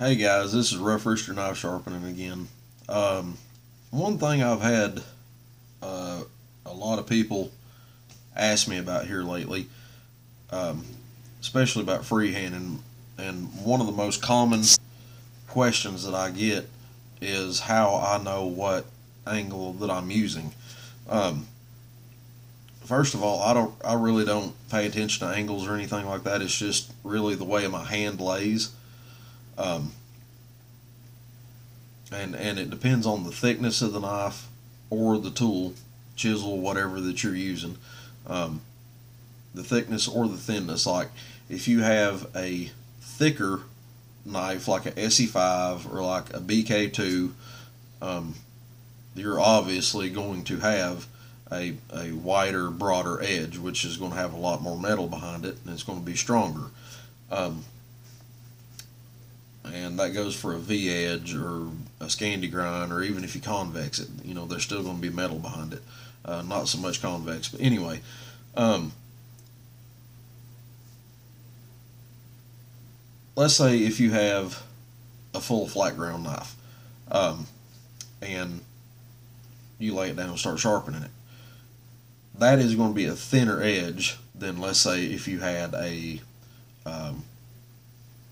Hey guys, this is Rough Rooster Knife Sharpening again. Um, one thing I've had uh, a lot of people ask me about here lately, um, especially about freehanding, and one of the most common questions that I get is how I know what angle that I'm using. Um, first of all, I don't, I really don't pay attention to angles or anything like that. It's just really the way my hand lays. Um, and and it depends on the thickness of the knife or the tool, chisel, whatever that you're using. Um, the thickness or the thinness. Like if you have a thicker knife like a ESEE 5 or like a BK2, um, you're obviously going to have a, a wider, broader edge, which is going to have a lot more metal behind it and it's going to be stronger. Um, and that goes for a V edge or a Scandi grind, or even if you convex it, you know, there's still going to be metal behind it. Uh, not so much convex, but anyway. Um, let's say if you have a full flat ground knife, um, and you lay it down and start sharpening it, that is going to be a thinner edge than let's say if you had a um,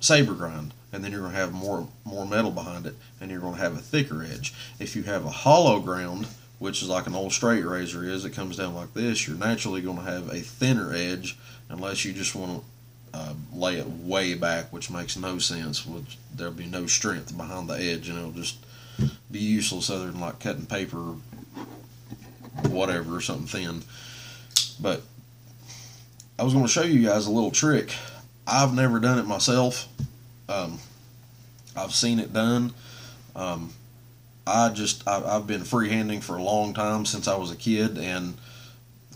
saber grind and then you're going to have more more metal behind it and you're going to have a thicker edge. If you have a hollow ground which is like an old straight razor is it comes down like this you're naturally going to have a thinner edge unless you just want to uh, lay it way back which makes no sense which there'll be no strength behind the edge and it'll just be useless other than like cutting paper whatever or something thin. But I was going to show you guys a little trick. I've never done it myself um, I've seen it done. Um, I just I, have been freehanding for a long time since I was a kid, and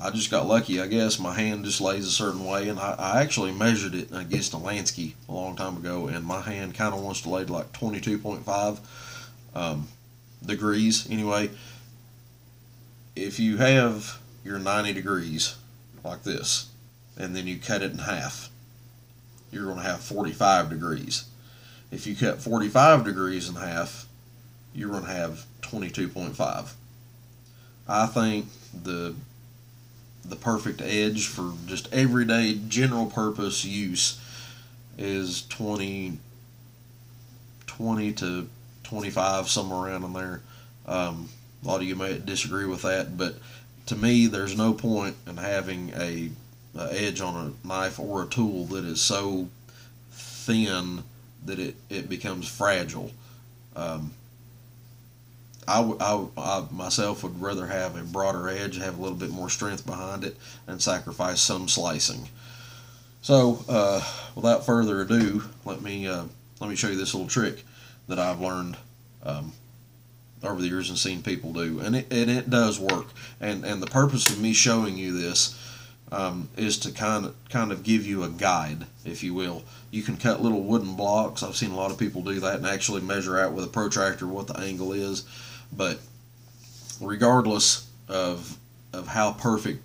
I just got lucky. I guess my hand just lays a certain way, and I, I actually measured it against a Lansky a long time ago, and my hand kind of wants to lay like 22.5 um, degrees. Anyway, if you have your 90 degrees like this, and then you cut it in half, you're going to have 45 degrees. If you cut 45 degrees in half, you're going to have 22.5. I think the the perfect edge for just everyday general purpose use is 20 20 to 25 somewhere around in there um, a lot of you may disagree with that but to me there's no point in having a uh, edge on a knife or a tool that is so thin that it, it becomes fragile. Um, I, I, I, myself would rather have a broader edge, have a little bit more strength behind it, and sacrifice some slicing. So, uh, without further ado, let me uh, let me show you this little trick that I've learned um, over the years and seen people do, and it and it does work. And and the purpose of me showing you this um, is to kind of kind of give you a guide, if you will. You can cut little wooden blocks. I've seen a lot of people do that and actually measure out with a protractor what the angle is. But regardless of of how perfect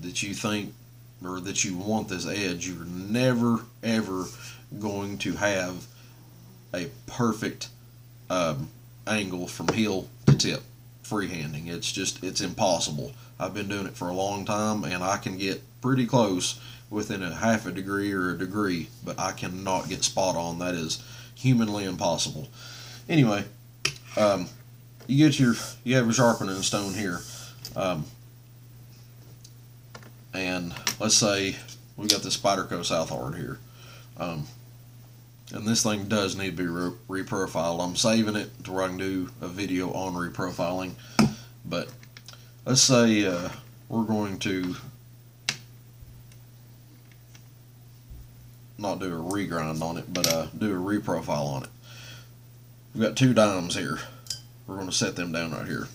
that you think or that you want this edge, you're never ever going to have a perfect um, angle from heel to tip freehanding. It's just it's impossible. I've been doing it for a long time and I can get pretty close within a half a degree or a degree, but I cannot get spot on. That is humanly impossible. Anyway, um, you get your you have your sharpening stone here, um, and let's say we got this Spyderco Southard here. Um, and this thing does need to be re reprofiled. I'm saving it to where I can do a video on reprofiling. But let's say uh, we're going to not do a regrind on it, but uh, do a reprofile on it. We've got two dimes here. We're going to set them down right here.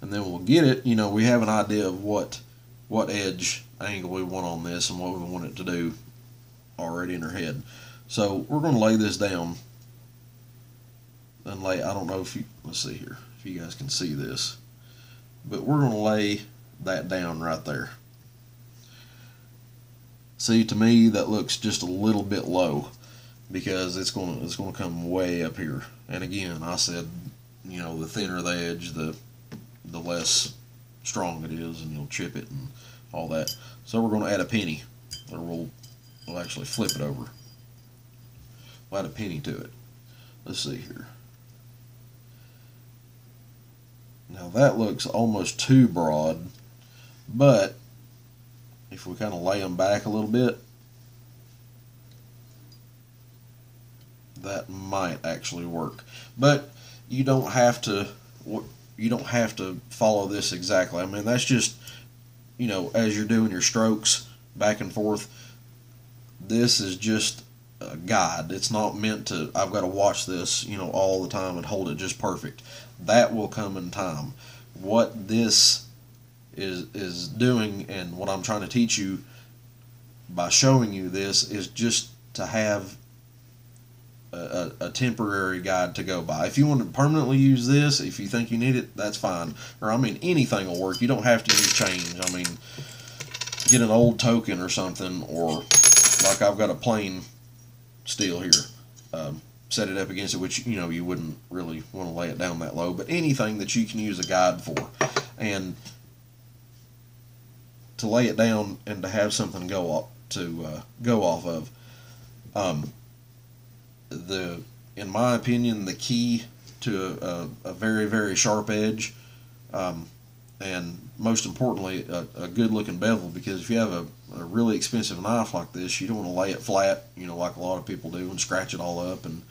And then we'll get it, you know, we have an idea of what what edge angle we want on this and what we want it to do already in our head. So we're going to lay this down and lay, I don't know if you, let's see here, if you guys can see this, but we're going to lay that down right there. See, to me, that looks just a little bit low. because it's going to it's going to come way up here. And again, I said, you know, the thinner the edge, the the less strong it is, and you'll chip it and all that. So we're going to add a penny, or we'll we'll actually flip it over. We'll add a penny to it. Let's see here. Now that looks almost too broad, but if we kind of lay them back a little bit, that might actually work. But you don't have to you don't have to follow this exactly. I mean, that's just you know, as you're doing your strokes back and forth, this is just a guide. It's not meant to I've got to watch this, you know, all the time and hold it just perfect. That will come in time. What this is is doing and what I'm trying to teach you by showing you this is just to have a, a, temporary guide to go by. If you want to permanently use this, if you think you need it, that's fine. Or I mean, anything will work. You don't have to use change. I mean, get an old token or something, or like I've got a plain steel here. Um, set it up against it, which you know you wouldn't really want to lay it down that low, but anything that you can use a guide for, and to lay it down and to have something go up to uh, go off of. Um, the in my opinion the key to a, a very very sharp edge um, and most importantly a, a, good looking bevel because if you have a, a, really expensive knife like this you don't want to lay it flat you know like a lot of people do and scratch it all up and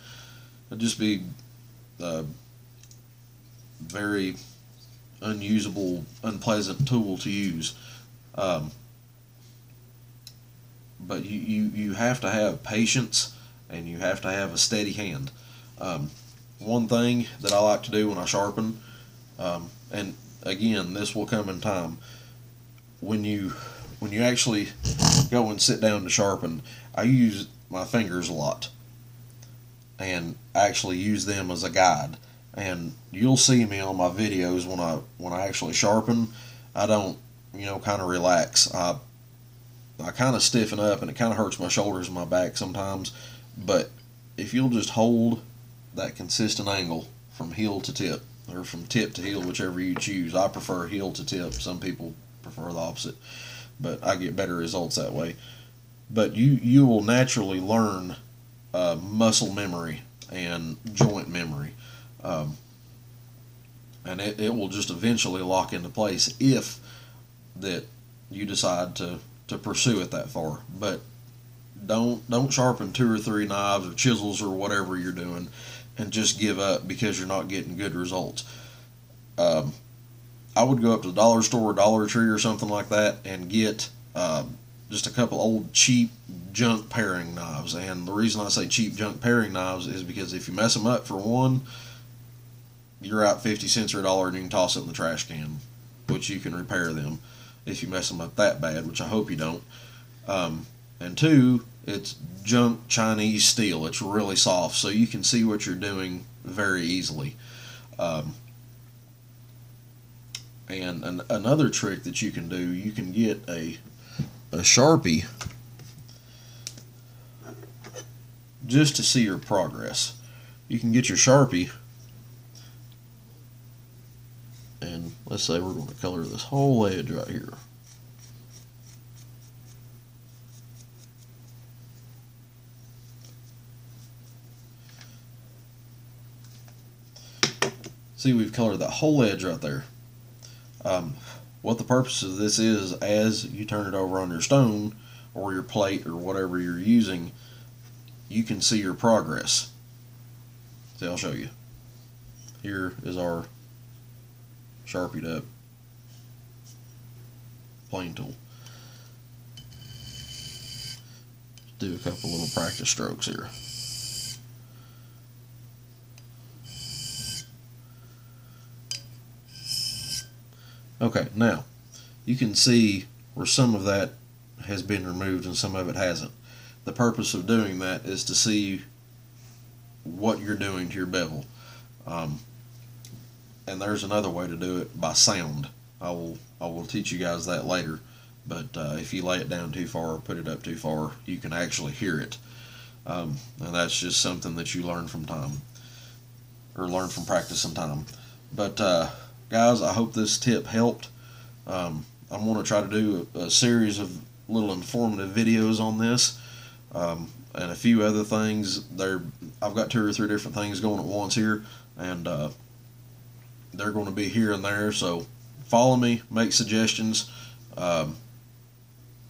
it'd just be a very unusable unpleasant tool to use um, but you, you, you have to have patience and you have to have a steady hand. Um, one thing that I like to do when I sharpen, um, and again, this will come in time, when you when you actually go and sit down to sharpen, I use my fingers a lot, and actually use them as a guide. And you'll see me on my videos when I when I actually sharpen, I don't you know kind of relax. I I kind of stiffen up, and it kind of hurts my shoulders and my back sometimes but if you'll just hold that consistent angle from heel to tip, or from tip to heel, whichever you choose. I prefer heel to tip. Some people prefer the opposite, but I get better results that way. But you you will naturally learn uh, muscle memory and joint memory, um, and it, it will just eventually lock into place if that you decide to to pursue it that far. But don't don't sharpen two or three knives or chisels or whatever you're doing, and just give up because you're not getting good results. Um, I would go up to the dollar store, or Dollar Tree, or something like that, and get um, just a couple old cheap junk paring knives. And the reason I say cheap junk paring knives is because if you mess them up for one, you're out 50 cents or a dollar and you can toss it in the trash can, which you can repair them if you mess them up that bad, which I hope you don't. Um, and two, it's junk Chinese steel. It's really soft, so you can see what you're doing very easily. Um, and an, another trick that you can do, you can get a a Sharpie just to see your progress. You can get your Sharpie and let's say we're going to color this whole edge right here. See, we've colored that whole edge right there. Um, what the purpose of this is, as you turn it over on your stone or your plate or whatever you're using, you can see your progress. See, I'll show you. Here is our sharpied up plane tool. Do a couple little practice strokes here. Okay, now you can see where some of that has been removed and some of it hasn't. The purpose of doing that is to see what you're doing to your bevel. Um, and there's another way to do it by sound. I will I will teach you guys that later. But uh, if you lay it down too far or put it up too far, you can actually hear it. Um, and that's just something that you learn from time or learn from practice and time. But uh, guys, I hope this tip helped. Um, I'm going to try to do a, a, series of little informative videos on this um, and a few other things. There, I've got two or three different things going at once here, and uh, they're going to be here and there. So follow me, make suggestions. Um,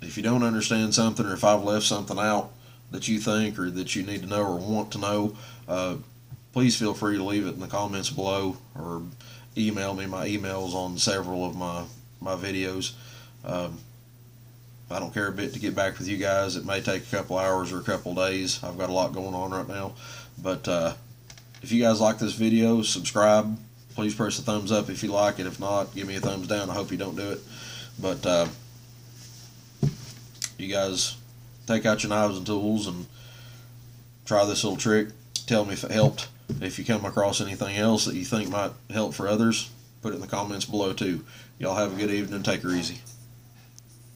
if you don't understand something, or if I've left something out that you think or that you need to know or want to know, uh, please feel free to leave it in the comments below or email me. My email's on several of my my videos. Um, I don't care a bit to get back with you guys. It may take a couple hours or a couple days. I've got a lot going on right now. But uh, if you guys like this video, subscribe. Please press the thumbs up if you like it. If not, give me a thumbs down. I hope you don't do it. But uh, you guys take out your knives and tools and try this little trick. Tell me if it helped. If you come across anything else that you think might help for others, put it in the comments below too. Y'all have a good evening. Take her easy.